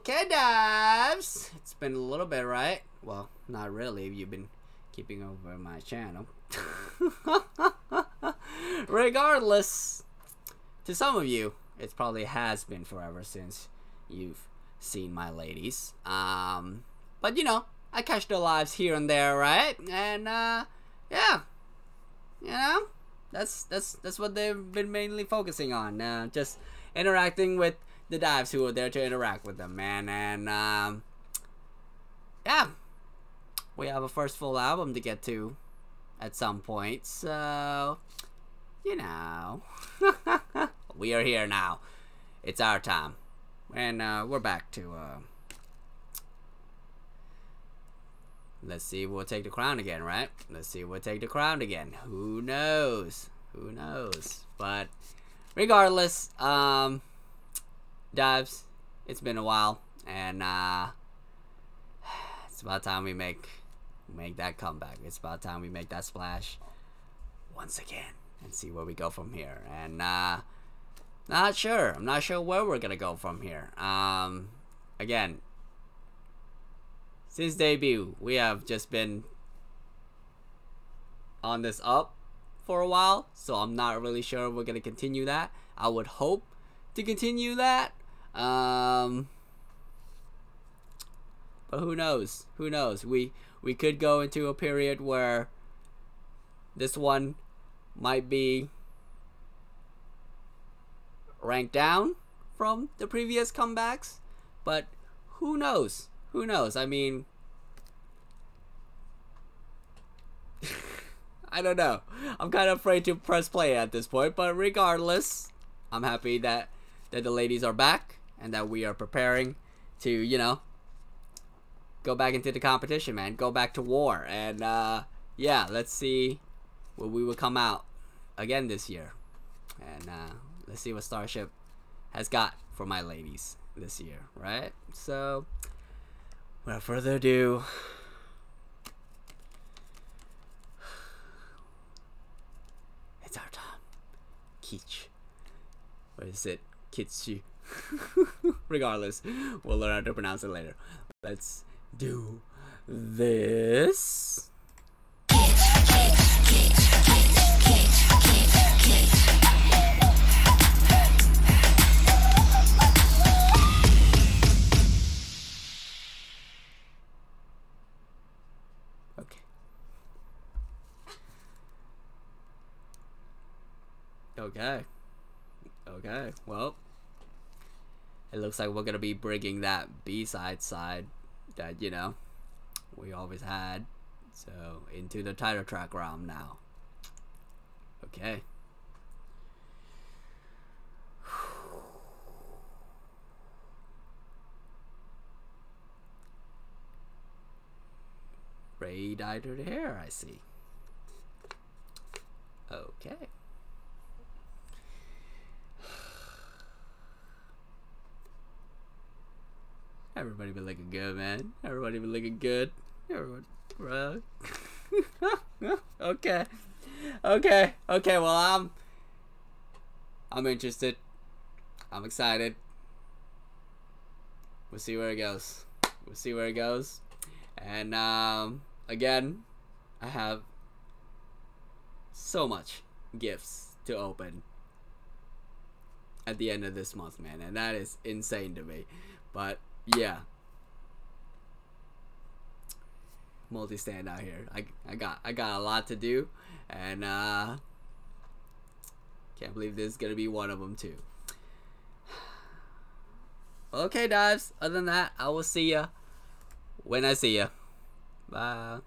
Okay, Dives. It's been a little bit, right? Well, not really. You've been keeping over my channel. Regardless, to some of you, it probably has been forever since you've seen my ladies. Um, but you know, I catch their lives here and there, right? And uh, yeah, you know, that's that's that's what they've been mainly focusing on. Uh, just interacting with the dives who are there to interact with them, man. And um, yeah, we have a first full album to get to at some point. So you know, we are here now. It's our time, and uh, we're back to. Uh, Let's see we'll take the crown again, right? Let's see we'll take the crown again. Who knows? Who knows? But regardless, um dives, it's been a while and uh it's about time we make make that comeback. It's about time we make that splash once again and see where we go from here. And uh not sure. I'm not sure where we're gonna go from here. Um again, since debut, we have just been on this up for a while, so I'm not really sure we're gonna continue that. I would hope to continue that. Um, but who knows? Who knows? We we could go into a period where this one might be ranked down from the previous comebacks, but who knows? who knows? I mean, I don't know. I'm kind of afraid to press play at this point, but regardless, I'm happy that that the ladies are back and that we are preparing to, you know, go back into the competition, man. Go back to war, and uh, yeah, let's see where we will come out again this year, and uh, let's see what Starship has got for my ladies this year, right? So. Without further ado, it's our time. Keech. What is it? Kitsu. Regardless, we'll learn how to pronounce it later. Let's do this. Okay. Okay. Okay. Well, it looks like we're gonna be bringing that B-side side that you know we always had. So into the title track realm now. Okay. Rei dyed her hair, I see. Okay. Everybody been looking good, man. Everybody been looking good. Everyone, bro. okay. Okay. Okay. Well, I'm. I'm interested. I'm excited. We'll see where it goes. We'll see where it goes. And um, again, I have so much gifts to open at the end of this month, man, and that is insane to me. But yeah, multi stand out here. I I got I got a lot to do, and uh, can't believe this is gonna be one of them too. Okay, dives. Other than that, I will see ya when I see ya. Bye.